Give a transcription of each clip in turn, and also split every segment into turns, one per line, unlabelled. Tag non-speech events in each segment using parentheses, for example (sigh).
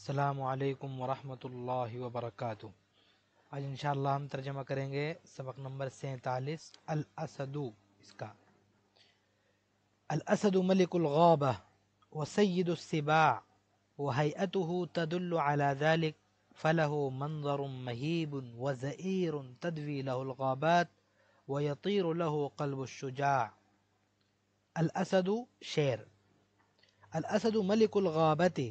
असलकम वरहमतुल्लाहि वबरकातुहू आज इंशाअल्लाह हम तर्जमा करेंगे सबक नंबर सैतालीस अल असदु इसका अल असदु मलिकुल गाबा व सय्यदुस्सिबा व हैअतुहु तदुल्लु अला ज़ालिक फलहु मंजर महीब व ज़ईर तदवी लहुल गाबात व यतीर लहु क़ल्बु शुजा अल असदु शेर अल असदु मलिकुल गाबती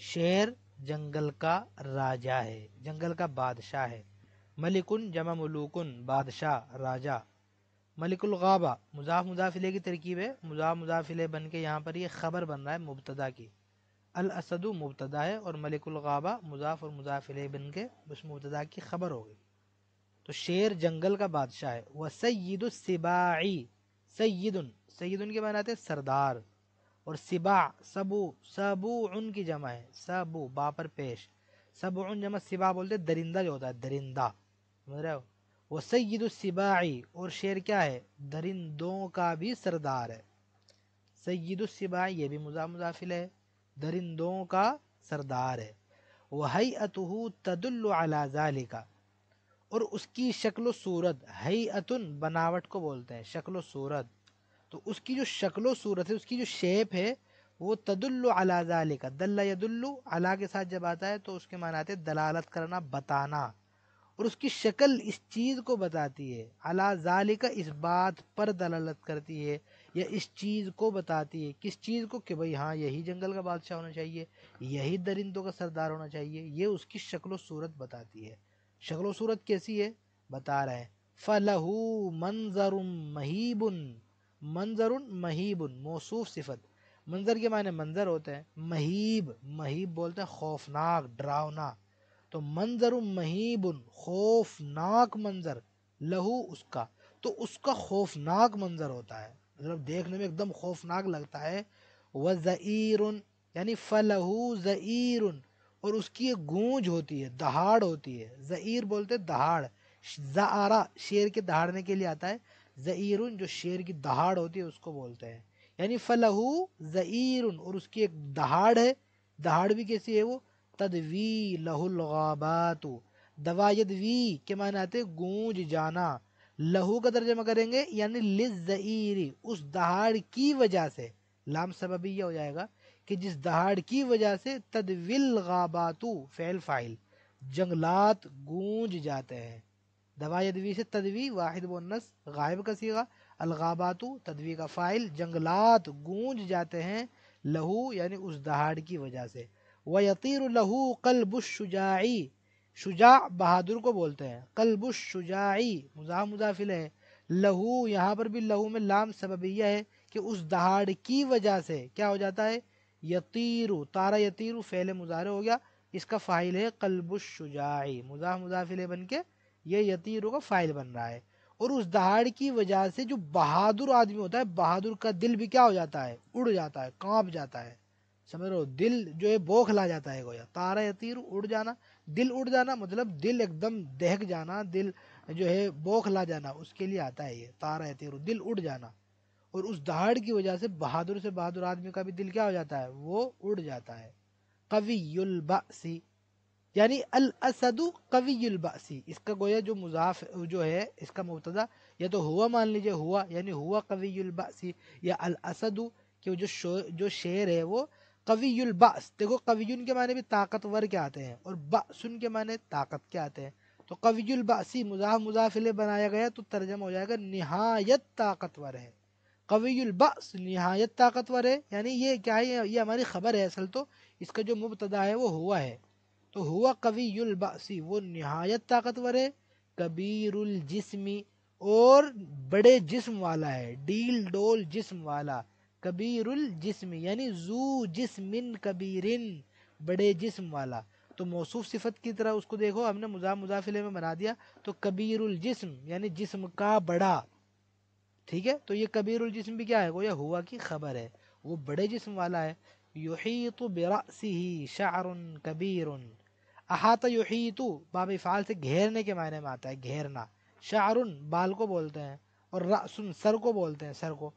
शेर जंगल का राजा है, जंगल का बादशाह है। मलिकुन जमा मलूकुन, बादशाह, राजा। मलिकुल गाबा मुजाफ मुजाफिले की तरकीब है। मुजाफ मुजाफिले बन के यहाँ पर ये खबर बन रहा है मुबतदा की। अल असदु मुबतदा है और मलिकुल गाबा मुजाफ और मुजाफिले बन के उस मुबतदा की खबर हो गई। तो शेर जंगल का बादशाह है। वह सैदुस्सिबाई सैदुन सैदुन के मानाते सरदार। और सिबा, सबू सबू उन की जमा है। सबू, बा पर पेश। सब उन जमा सिबा बोलते दरिंदा जो होता है, दरिंदा। समझ रहे हो? वो सैद सिबाई, और शेर क्या है? दरिंदों का भी सरदार है। सैद सिबाई, ये भी मुजा, मुजाफिल है। दरिंदों का सरदार है। वह अतहू तदुल्ला का और उसकी शक्ल सूरत हई अतुन बनावट को बोलते हैं शक्ल सूरत तो उसकी जो शक्लो सूरत है, उसकी जो शेप है, वो तदुल्लु अला का दल्ला यदुल्लु अला के साथ जब आता है तो उसके माना आते हैं दलालत करना, बताना। और उसकी शक्ल इस चीज़ को बताती है। अला का इस बात पर दलालत करती है, या इस चीज़ को बताती है, किस चीज़ को कि भाई हाँ यही जंगल का बादशाह होना चाहिए, यही दरिंदों का सरदार होना चाहिए, ये उसकी शक्ल सूरत बताती है। शक्ल सूरत कैसी है? बता रहे हैं। फलहू मंजर महीबुन। मंजर महीब मौसूफ सिफत। मंजर के माने मंजर होते हैं, महीब। महीब बोलते हैं खौफनाक, डरावना। तो मंजर महीब खौफनाक मंजर, लहू उसका। तो उसका खौफनाक मंजर होता है। मतलब देखने में एकदम खौफनाक लगता है। वह ज़ईर यानी फलहू ज़ईर और उसकी एक गूंज होती है, दहाड़ होती है। ज़ईर बोलते दहाड़। ज़ारा शेर के दहाड़ने के लिए आता है। ज़ईरुन जो शेर की दहाड़ होती है, उसको बोलते हैं। यानी फलहू ज़ईरुन और उसकी एक दहाड़ है। दहाड़ भी कैसी है वो? तदवी लहुलगाबातु दवायद वी, के माने आते गूंज जाना। लहू का तर्जमा करेंगे, यानी लिज़ईरी उस दहाड़ की वजह से, लाम सबब यह हो जाएगा, कि जिस दहाड़ की वजह से तदविल गाबातु, फैल फ़ाइल, जंगलात गूंज जाते हैं। दवा यदवी से तदवी, वाहिद मुन्नस गायब का सीगा अलगाबातु, तदवी का फ़ाइल, जंगलात, गूंज जाते हैं लहू, यानी उस दहाड़ की वजह से। व यतीर लहू कलबुशुजाई शुजा बहादुर को बोलते हैं। कलबुशुजाई मुजा मुजाफिल है। लहू, यहाँ पर भी लहू में लाम सबबिया है कि उस दहाड़ की वजह से क्या हो जाता है? यतीरु, तारा यतीरु, फ़ैल मुजारे हो गया। इसका फ़ाइल है कलबुशुजाई मुजा मुजाफिल बन के ये यतीरों का फ़ाइल बन रहा है। और उस दहाड़ की वजह से जो बहादुर आदमी होता है, बहादुर का दिल भी क्या हो जाता है? उड़ जाता है, काँप जाता है। समझ लो दिल जो है बोखला जाता है गोया। तारा यतीर उड़ जाना। दिल उड़ जाना मतलब दिल एकदम दहक जाना, दिल जो है बोखला जाना। उसके लिए आता है ये, तारा यतीर दिल उड़ जाना। और उस दहाड़ की वजह से बहादुर से बहादुर आदमी का भी दिल क्या हो जाता है? वो उड़ जाता है। कवि बासी यानी अल असदु कवीबासी इसका गोया जो मुजाफ, जो है, इसका मुबतदा, या तो हुआ मान लीजिए, हुआ, यानी हुआ कवीबासी या अल असदु, कि जो जो शेर है वो कवीबास देखो कवीन के माने भी ताकतवर के आते हैं, और बासुन के माने ताकत के आते हैं। तो कवीबासी मुजाफ मुजाफिले बनाया गया तो तर्जमा हो जाएगा, नहायत ताकतवर है। कवीबास नहायत ताकतवर है, यानी ये क्या है ये हमारी खबर है असल तो इसका जो मुबतदा है वो हुआ है। तो हुआ कवी बासी, वो नहायत ताकतवर है, कबीरुल जिस्मी, और बड़े जिस्म वाला है, डील डोल जिस्म वाला, कबीरुल जिस्म, यानी जू जिस्मिन कबीरिन, बड़े जिस्म वाला। तो मौसूफ सिफत की तरह उसको देखो, हमने मुजा, मुजाफिले में बना दिया तो कबीरुल जिस्म, यानी जिस्म का बड़ा। ठीक है? तो ये कबीरुल जिस्म भी क्या है? यह हुआ की खबर है। वो बड़े जिस्म वाला है। युहीतु बिरासिही शारुन कबीरुन। अहाता युहीतु, बाब फ़ाल से घेरने के मायने में आता है, घेरना। शाहरुन बाल को बोलते हैं, और रसुन, सर को बोलते हैं, सर को।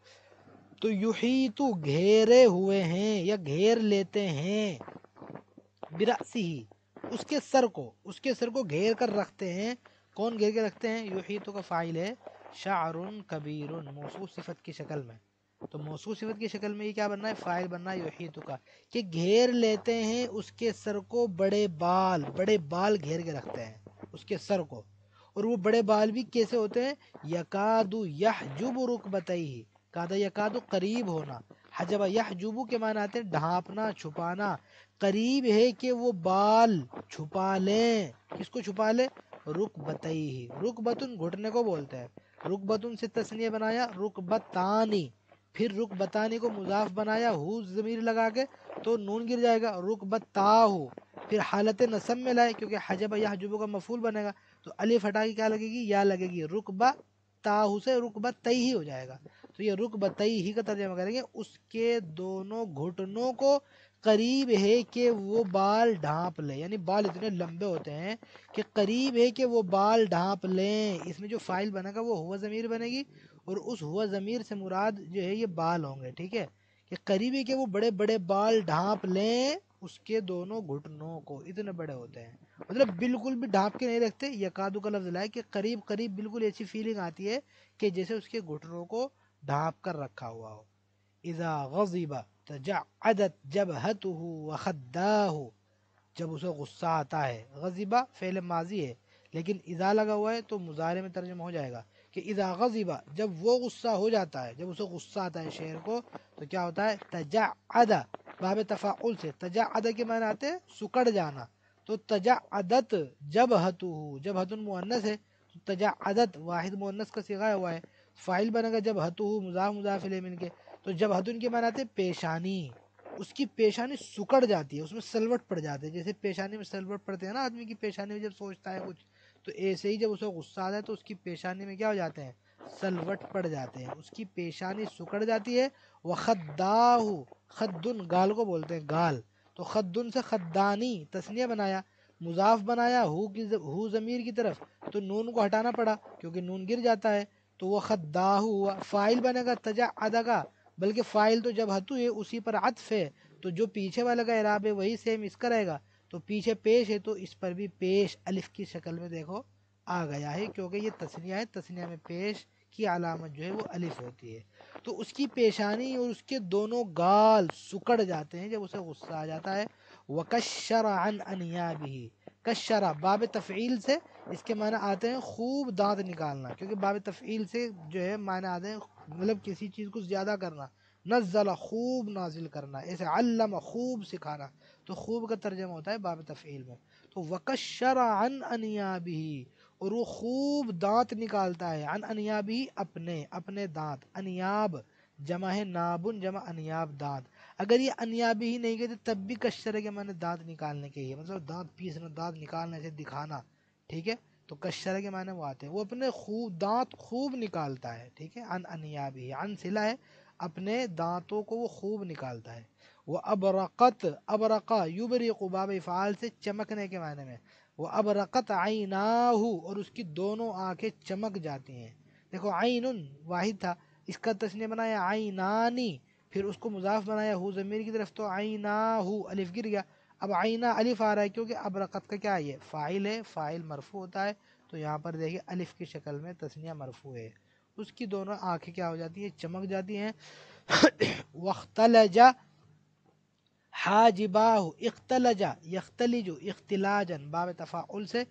तो युहीतु घेरे हुए हैं या घेर लेते हैं, बिरासी ही, उसके सर को, उसके सर को घेर कर रखते हैं। कौन घेर के रखते हैं? युहीतु का फ़ाइल है शाहरुन कबीरुन, मौसू, सिफत की शक्ल में। तो मौसू सिफत की शक्ल में ये क्या बनना है? फ़ाइल बनना है का कि घेर लेते हैं, उसके सर को बड़े बाल बड़े बाल घेर के रखते हैं, उसके सर को। और वो बड़े बाल भी कैसे होते हैं? यकादु यह जुब रुक बताई कादा यकादु करीब होना। हजबा यह जुबू के माने आते हैं ढांपना, छुपाना। करीब है कि वो बाल छुपा लें। किसको छुपा ले? रुक बताई रुक बतुन घुटने को बोलते हैं। रुक बतुन से तस्निया बनाया रुक बतानी फिर रुक बताने को मुजाफ बनाया हु जमीर लगा के तो नून गिर जाएगा। रुक बताहु फिर हालत नसम में लाए, क्योंकि हजब या जुबू का मफूल बनेगा। तो अली फटा की क्या लगेगी? या लगेगी। रुक ताहू से रुक तई ही हो जाएगा। तो ये रुक तई ही का तर्जमा करेंगे। उसके दोनों घुटनों को करीब है कि वो बाल ढांप ले। यानी बाल इतने लंबे होते हैं कि करीब है कि वो बाल ढांप लें। इसमें जो फ़ाइल बनेगा वो हुआ ज़मीर बनेगी। और उस हुआ ज़मीर से मुराद जो है ये बाल होंगे, ठीक है? कि करीब है कि वो बड़े बड़े बाल ढांप लें, उसके दोनों घुटनों को, इतने बड़े होते हैं। मतलब बिल्कुल भी ढांप के नहीं रखते, यकादू का लफ्ज लाए कि करीब करीब बिल्कुल ऐसी फीलिंग आती है कि जैसे उसके घुटनों को ढांप कर रखा हुआ हो। इज़ा गजीबा तजादत जब वखद्दाहु जब उसे गुस्सा आता है, गजीबा, फेल माजी है, लेकिन इज़ा लगा हुआ है तो मुजारे में तर्जमा हो जाएगा। कि इज़ा गजीबा, जब वो गुस्सा हो जाता है, जब उसे गुस्सा आता है शेर को तो क्या होता है? तजा अदा बाब तफ़ाउल से। तजा अदा के माने आते हैं सुकड़ जाना। तो तजा अदत जब हतु जब हतुन मुअन्नस है तो तजा अदत वाहिद मुअन्नस का सिखाया हुआ है। फ़ाइल बनेगा जब हतु मुजाफ मुजाफिल के। तो जब हदुन के माने आते पेशानी। उसकी पेशानी सुकड़ जाती है, उसमें सलवट पड़ जाते हैं। जैसे पेशानी में सलवट पड़ते हैं ना आदमी की, पेशानी में जब सोचता है कुछ तो ऐसे ही जब उसे गुस्सा आता है तो उसकी पेशानी में क्या हो जाते हैं? सलवट पड़ जाते हैं। उसकी पेशानी सुकड़ जाती है। व खद्दाहू, खद्दुन, गाल को बोलते हैं, गाल। तो खद्दुन से खद्दानी, तस्निया बनाया, मुजाफ बनाया, हु की हु ज़मीर की तरफ़। तो नून को हटाना पड़ा, क्योंकि नून गिर जाता है। तो वह खद्दाहू हुआ। फ़ाइल बनेगा, तजा अदा का। बल्कि फ़ाइल तो जब हतु है, उसी पर अतफ है। तो जो पीछे वाले का इराब है, वही सेम इसका रहेगा। तो पीछे पेश है तो इस पर भी पेश अलिफ की शक्ल में देखो आ गया है, क्योंकि ये तस्निया है, तस्निया में पेश की अलामत जो है वो अलिफ होती है। तो उसकी पेशानी और उसके दोनों गाल सुकड़ जाते हैं, जब उसे गुस्सा आ जाता है। वकशर अन अनिया भी कशरा बाब तफ़ील से इसके माने आते हैं खूब दांत निकालना, क्योंकि बाब तफ़ील से जो है माने आते हैं मतलब किसी चीज़ को ज़्यादा करना नज़ला खूब नाजिल करना, ऐसे अल्लामा, खूब सिखाना। तो खूब का तर्जमा होता है बाब तफ़ील में। तो वकशरा अन अनिया और वो खूब दांत निकालता है। अन अनिया भी अपने अपने दांत। अनियाब जमा है नाबुन, जमा अनियाब दांत। अगर ये अनियाबी ही नहीं कहते तब भी कश्चर के माने दांत निकालने के ही मतलब दांत पीसना, दांत निकालने से दिखाना, ठीक है? तो कश्चर के माने वो आते हैं। वो अपने खूब, दांत खूब निकालता है, ठीक है? अन अनियाबी अन सिला है, अपने दांतों को वो खूब निकालता है। वो अबरकत अबरका युबरी कुबाब फ़ाल से चमकने के मायने में वो अबरकत आईनाहू और उसकी दोनों आँखें चमक जाती हैं देखो आइन वाहिद था इसका तस्ने बनाया आईनानी फिर उसको मुजाफ बनाया हु ज़मीर की तरफ़ तो आईना हु अलिफ गिर गया अब आईना अलिफ आ रहा है क्योंकि अब रकत का क्या है फ़ाइल है फ़ाइल मरफू होता है तो यहाँ पर देखिए अलिफ की शक्ल में तस्निया मरफू है उसकी दोनों आँखें क्या हो जाती हैं चमक जाती हैं वख्तलजा हाजिबाहु इख्तलजा यख्तलिजु इख्तिलाजन बाब तफ़ाउल से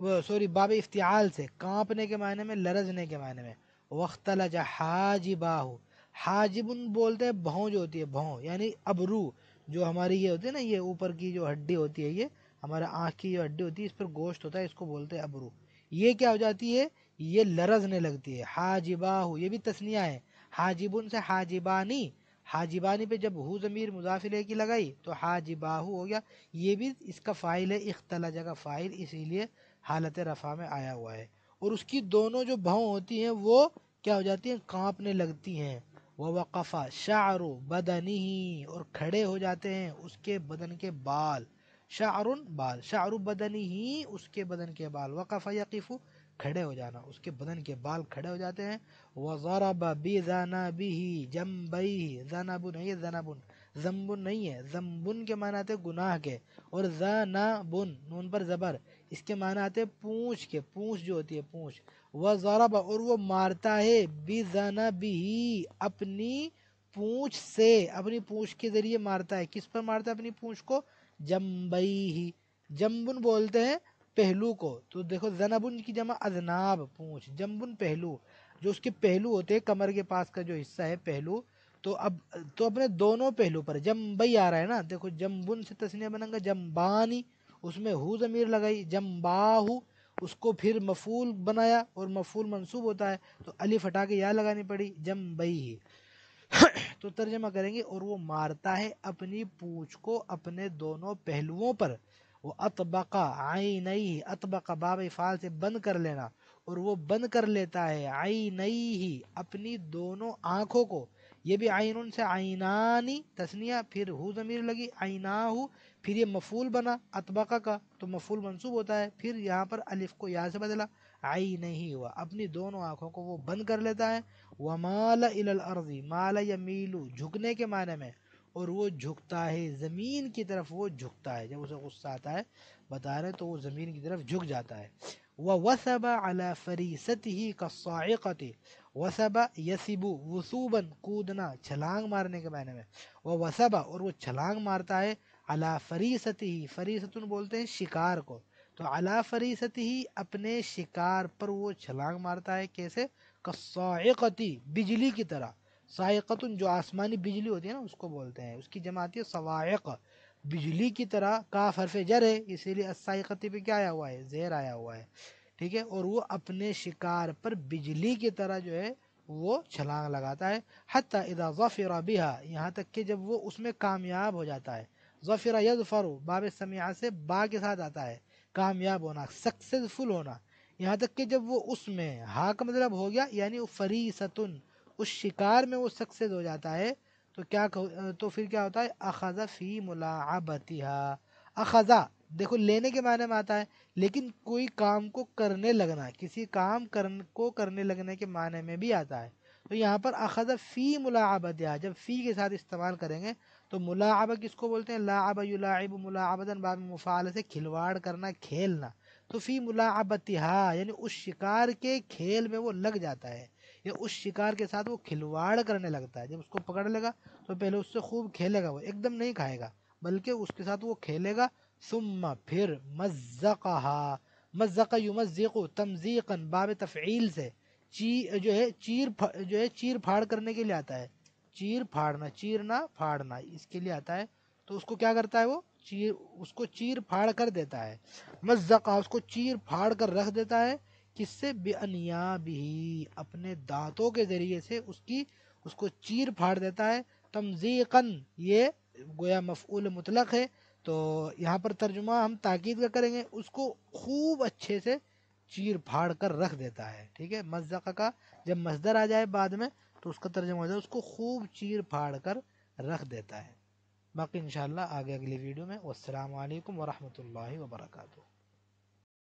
वो सॉरी बाब इफ्तियाल से कांपने के मायने में लरजने के मायने में वख्तलजा हाजिबाहु हाजिबुन बोलते हैं भौं जो होती है भौं यानी अबरू जो हमारी ये होती है ना ये ऊपर की जो हड्डी होती है ये हमारे आँख की जो हड्डी होती है इस पर गोश्त होता है इसको बोलते हैं अबरू ये क्या हो जाती है ये लरजने लगती है हाजिबाह ये भी तस्निया है हाजिबुन से हाजिबानी हाजिबानी पे जब हु ज़मीर मुजाफिले की लगाई तो हाजिबाहू हो गया। ये भी इसका फ़ाइल है इख्तला जगह फ़ाइल, इसीलिए हालत रफ़ा में आया हुआ है। और उसकी दोनों जो भाव होती हैं, वो क्या हो जाती हैं? कांपने लगती हैं। वक़फ़ा शाहरु बदनी ही और खड़े हो जाते हैं उसके बदन के बाल। शारुन बाल शाहरु बदनी ही उसके बदन के बाल। वक़फ़ा यकीफ़ु खड़े हो जाना, उसके बदन के बाल खड़े हो जाते हैं। वज़रब बी जाना भी जम्बई, जनाबुन है ये जनाबुन, जम्बुन नहीं है, जम्बुन के माना आते गुनाह के, और ज ना बुन नून पर जबर, इसके माना आते पूछ के, पूछ जो होती है पूछ। वह जरब, और वो मारता है बी जाना बी ही अपनी पूछ से, अपनी पूछ के ज़रिए मारता है। किस पर मारता है? अपनी पूछ को जम्बई ही। जम्बुन बोलते हैं पहलू को तो देखो जनाबुन की जमा अजनाब पूछ जम्बुन पहलू, जो उसके पहलू होते हैं, कमर के पास का जो हिस्सा है पहलू तो अब तो अपने दोनों पहलू पर जम्बई आ रहा है ना, देखो जम्बुन से तस्निया बनेगा जम्बानी उसमें हु जमीर लगाई जम्बाहू उसको फिर मफूल बनाया और मफूल मंसूब होता है तो अली फटा के या लगानी पड़ी जम्बई ही (clears throat) तो तर्जमा करेंगे और वो मारता है अपनी पूछ को अपने दोनों पहलुओं पर। वो अतबका आई नई अतबका बाब फाल से बंद कर लेना और वो बंद कर लेता है आई नई ही अपनी दोनों आँखों को ये भी आइन से आइनानी तस्निया फिर हु जमीर लगी आइना हु फिर ये मफूल बना अतबका का तो मफूल मंसूब होता है फिर यहाँ पर अलिफ को यहाँ से बदला आई नहीं हुआ अपनी दोनों आँखों को वो बंद कर लेता है वमाल इल अर्जी माल या मीलू झुकने के माने में और वो झुकता है, ज़मीन की तरफ़ वो झुकता है। जब उसे गुस्सा आता है, बता रहे तो वो ज़मीन की तरफ़ झुक जाता है। व वसब अला फरीसत ही कसाक़त वसब यसिबु वसूबन, कूदना, छलांग मारने के मायने में। वह वसब, और वो छलांग मारता है, अला फरीसत ही फरीसतुन बोलते हैं शिकार को। तो अला फरीसत ही अपने शिकार पर वो छलांग मारता है, कैसे? कसाक़ती बिजली की तरह। सायकतुन जो आसमानी बिजली होती है ना, उसको बोलते हैं। उसकी जमाती है सवायक बिजली की तरह काफ हरफ जर है, इसीलिए असायकती पे क्या आया हुआ है? जहर आया हुआ है। ठीक है? और वो अपने शिकार पर बिजली की तरह जो है, वो छलांग लगाता है। हती इदा ज़फ़िरा बिहा, यहाँ तक कि जब वो उसमें कामयाब हो जाता है। ज़फ़िरा यज़फ़रु, बाब समिया से बा के साथ आता है। कामयाब होना, सक्सेसफुल होना। यहाँ तक कि जब वो उसमें, हा का मतलब हो गया, यानी फरीसतुन उस शिकार में वो सक्सेस हो जाता है तो क्या तो फिर क्या होता है? अखज़ा फ़ी मुलाबतिहा अखज़ा देखो लेने के मायने में आता है लेकिन कोई काम को करने लगना किसी काम कर, को करने लगने के मायने में भी आता है। तो यहाँ पर अखज़ा फ़ी मुलाबतिहा जब फ़ी के साथ इस्तेमाल करेंगे तो मुलाब किसको बोलते हैं? लाब युलाब मुलाबदन बाब मुफ़ाल से खिलवाड़ करना खेलना। तो फ़ी मुलाबतिहा यानी उस शिकार के खेल में वो लग जाता है। या उस शिकार के साथ वो खिलवाड़ करने लगता है। जब उसको पकड़ लेगा तो पहले उससे खूब खेलेगा वो, एकदम नहीं खाएगा, बल्कि उसके साथ वो खेलेगा। सुम्मा फिर मज़क़हा मज़क़ युमज़क़ तमज़ीक़न, बाब तफ़ील से। ची, जो है, चीर जो है, चीर फाड़ करने के लिए आता है। चीर फाड़ना, चीरना, फाड़ना, इसके लिए आता है। तो उसको क्या करता है वो? चीर, उसको चीर फाड़ कर देता है। मज़क़ा उसको चीर फाड़ कर रख देता है। किससे? बेअनिया भी अपने दांतों के ज़रिए से उसकी, उसको चीर फाड़ देता है। तमजीकन, ये गोया मफूल मुतलक है। तो यहाँ पर तर्जुमा हम ताकीद का करेंगे, उसको खूब अच्छे से चीर फाड़ कर रख देता है। ठीक है? मज़क़ का जब मजदर आ जाए बाद में तो उसका तर्जुमा हो जाए, उसको खूब चीर फाड़ कर रख देता है। बाकी इंशाल्लाह आगे अगली वीडियो में। वालेकुम वरहमतुल्लाहि वबरकातुहू।